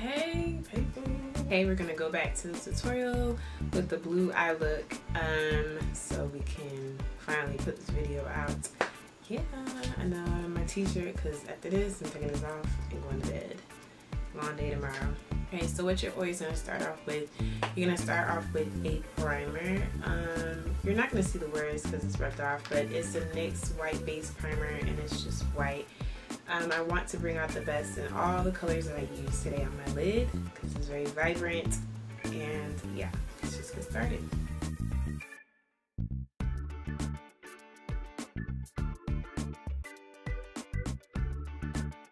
Hey people! Hey, we're gonna go back to the tutorial with the blue eye look um, so we can finally put this video out. Yeah, I know my t-shirt because after this I'm taking this off and going to bed. Long day tomorrow. Okay, so what you're always gonna start off with, you're gonna start off with a primer. Um, you're not gonna see the words because it's rubbed off, but it's the NYX white base primer and it's just white um, I want to bring out the best in all the colors that I use today on my lid because it's very vibrant and yeah, let's just get started.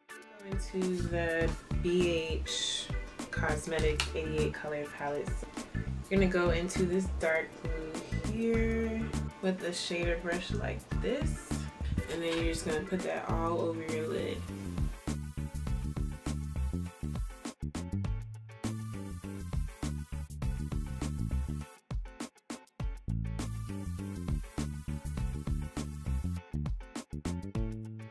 Go into the BH Cosmetic 88 color palettes. You're gonna go into this dark blue here with a shader brush like this and then you're just going to put that all over your lid.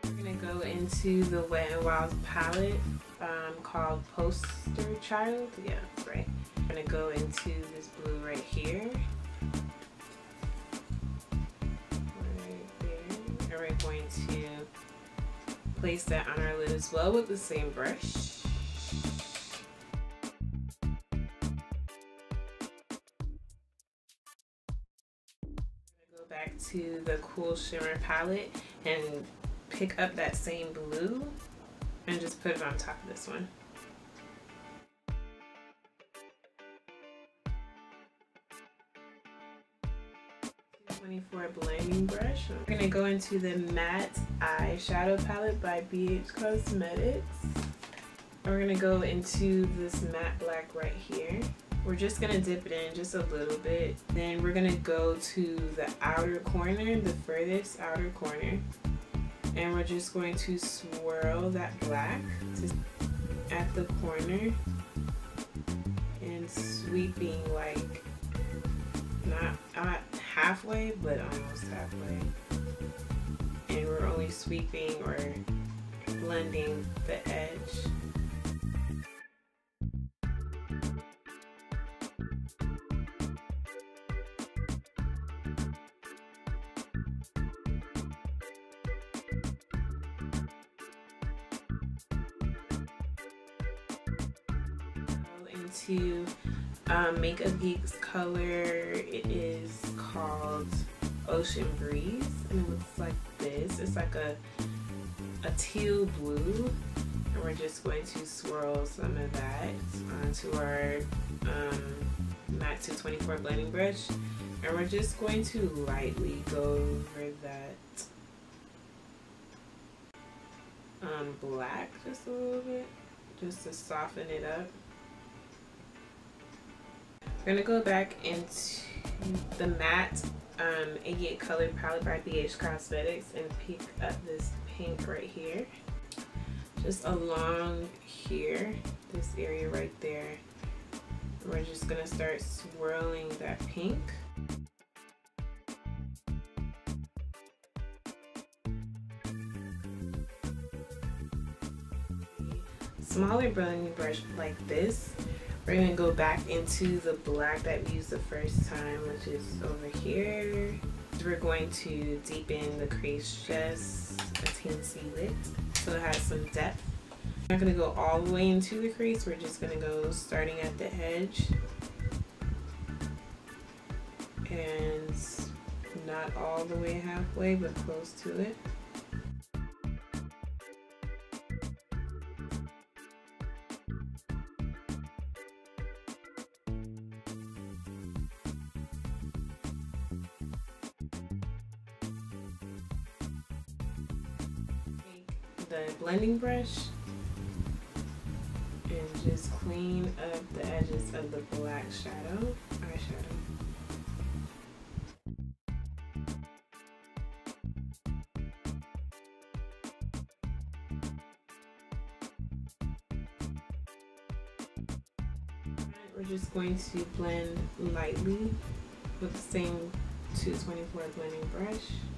We're to go into the Wet n Wild palette um, called Poster Child. Yeah, right. I'm to go into this blue right here. To place that on our lid as well with the same brush. Go back to the Cool Shimmer palette and pick up that same blue and just put it on top of this one. 24 blending brush. We're gonna go into the matte eyeshadow palette by BH Cosmetics. We're gonna go into this matte black right here. We're just gonna dip it in just a little bit. Then we're gonna go to the outer corner, the furthest outer corner. And we're just going to swirl that black at the corner and sweeping like halfway, but almost halfway. And we're only sweeping or blending the edge. into um, Makeup Geek's color. It is called Ocean Breeze and it looks like this. It's like a, a teal blue and we're just going to swirl some of that onto our um, MAC 224 blending brush and we're just going to lightly go over that um, black just a little bit just to soften it up. We're gonna go back into the matte um, 88 color palette by BH Cosmetics and pick up this pink right here. Just along here, this area right there. We're just gonna start swirling that pink. Smaller blending brush like this we're gonna go back into the black that we used the first time, which is over here. We're going to deepen the crease just a teensy bit so it has some depth. We're not gonna go all the way into the crease, we're just gonna go starting at the edge and not all the way halfway, but close to it. The blending brush and just clean up the edges of the black shadow, eyeshadow. We're just going to blend lightly with the same 224 blending brush.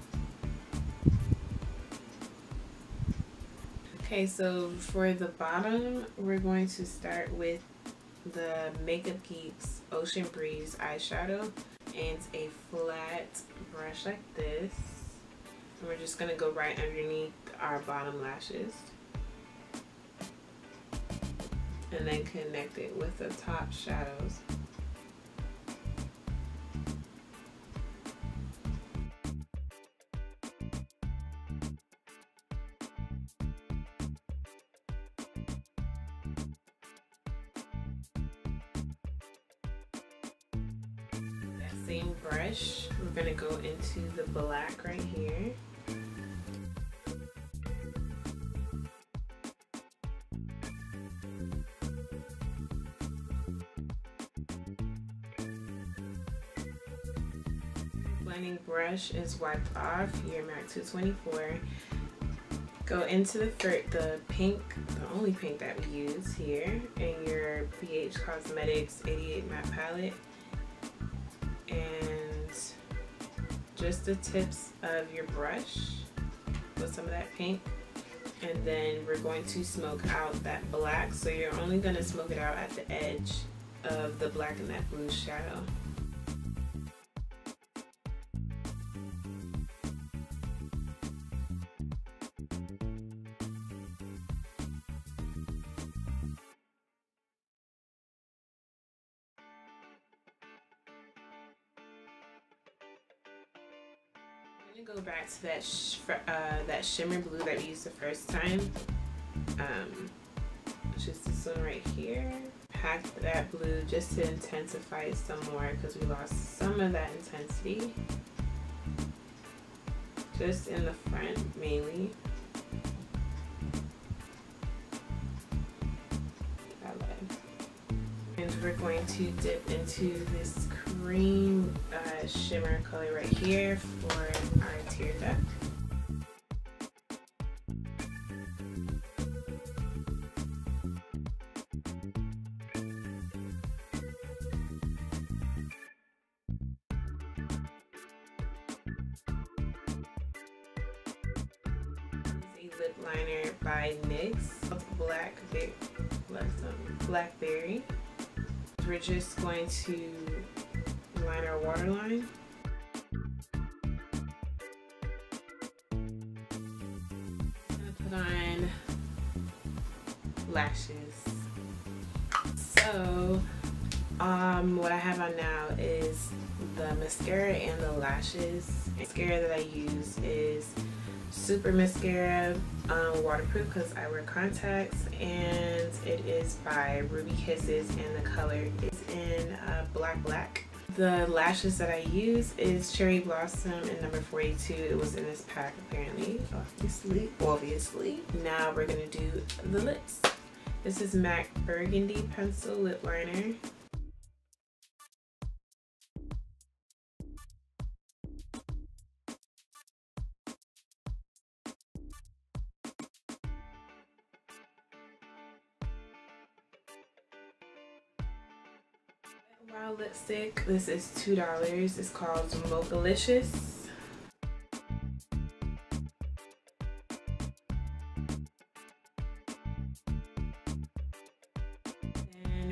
Okay, so for the bottom, we're going to start with the Makeup Geeks Ocean Breeze eyeshadow. And a flat brush like this. And we're just going to go right underneath our bottom lashes. And then connect it with the top shadows. Same brush, we're to go into the black right here. Blending brush is wiped off, your MAC 224. Go into the the pink, the only pink that we use here, in your BH Cosmetics 88 matte palette just the tips of your brush with some of that pink and then we're going to smoke out that black. So you're only going to smoke it out at the edge of the black and that blue shadow to go back to that sh uh, that shimmer blue that we used the first time. Um, just this one right here. Pack that blue just to intensify it some more because we lost some of that intensity. Just in the front mainly. And we're going to dip into this cream uh, shimmer color right here for our tear duct. lip liner by NYX Black Blackberry. We're just going to line our waterline. put on lashes. So, um, what I have on now is the mascara and the lashes. The mascara that I use is Super Mascara um, waterproof because I wear contacts and it is by Ruby Kisses and the color is in uh, black black. The lashes that I use is Cherry Blossom in number 42. It was in this pack apparently, obviously, obviously. Now we're gonna do the lips. This is MAC Burgundy Pencil Lip Liner. Lipstick. This is $2. It's called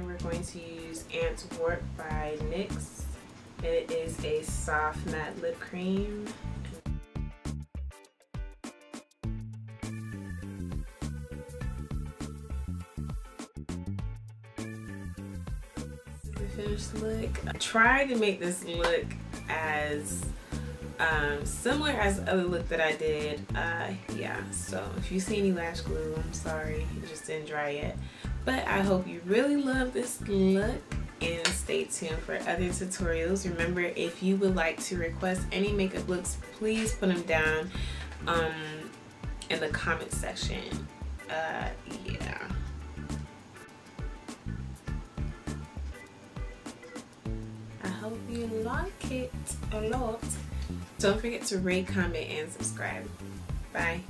we're going to use Antwerp by NYX. It is a soft matte lip cream. Finished look. Tried to make this look as um, similar as the other look that I did. Uh, yeah, so if you see any lash glue, I'm sorry, it just didn't dry yet. But I hope you really love this look and stay tuned for other tutorials. Remember, if you would like to request any makeup looks, please put them down um, in the comment section. Uh, yeah. Hope you like it a lot. Don't forget to rate, comment, and subscribe. Bye.